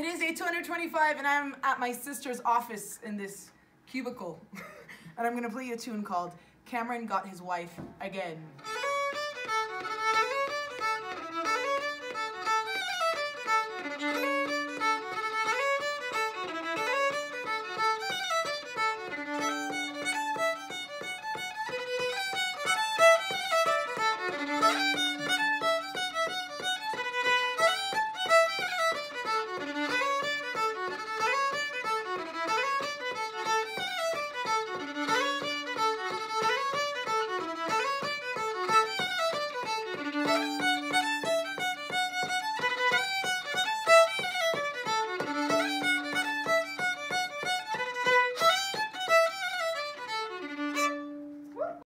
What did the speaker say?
Today's day 225 and I'm at my sister's office in this cubicle. and I'm gonna play you a tune called Cameron Got His Wife Again.